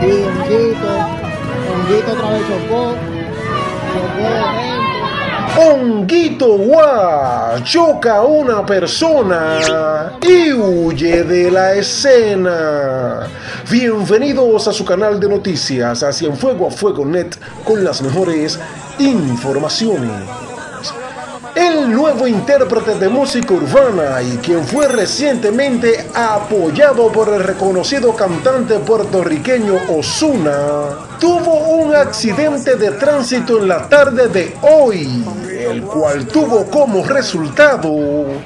Aquí Honguito, Honguito otra vez chocó, chocó. Honguito Gua choca a una persona y huye de la escena. Bienvenidos a su canal de noticias, a Fuego a Fuego Net, con las mejores informaciones. El nuevo intérprete de música urbana y quien fue recientemente apoyado por el reconocido cantante puertorriqueño Osuna, tuvo un accidente de tránsito en la tarde de hoy, el cual tuvo como resultado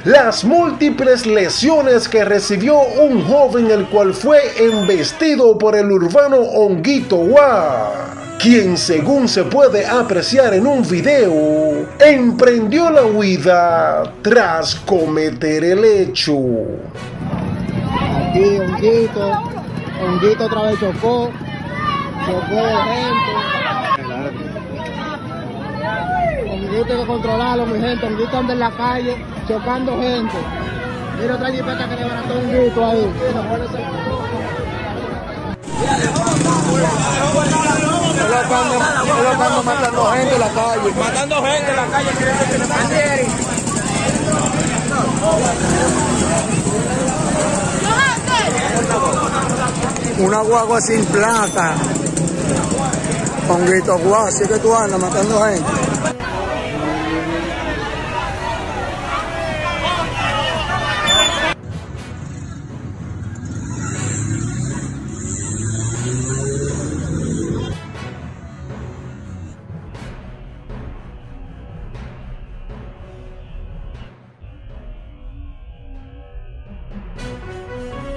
las múltiples lesiones que recibió un joven el cual fue embestido por el urbano Honguito Wa quien según se puede apreciar en un video, emprendió la huida tras cometer el hecho. Aquí Honguito, Honguito otra vez chocó, chocó de frente. Honguito hay que controlarlo, mi gente. Honguito anda en la calle chocando gente. Mira otra jipeta que le barató Honguito ahí. Ellos matando gente en la calle. Matando gente en la calle. Una guagua sin placa. Con grito guau, así que tú andas matando gente.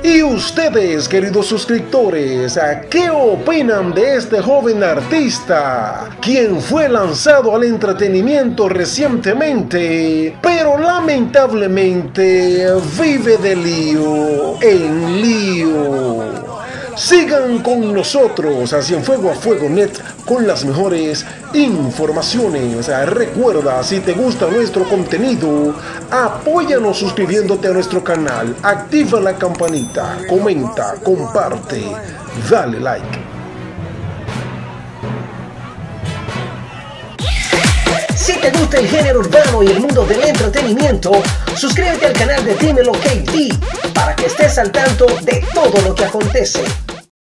¿Y ustedes, queridos suscriptores, qué opinan de este joven artista, quien fue lanzado al entretenimiento recientemente, pero lamentablemente vive de lío en lío? Sigan con nosotros a Fuego a Fuego Net con las mejores informaciones. Recuerda, si te gusta nuestro contenido, apóyanos suscribiéndote a nuestro canal, activa la campanita, comenta, comparte, dale like. Si te gusta el género urbano y el mundo del entretenimiento, suscríbete al canal de Dímelo KD para que estés al tanto de todo lo que acontece.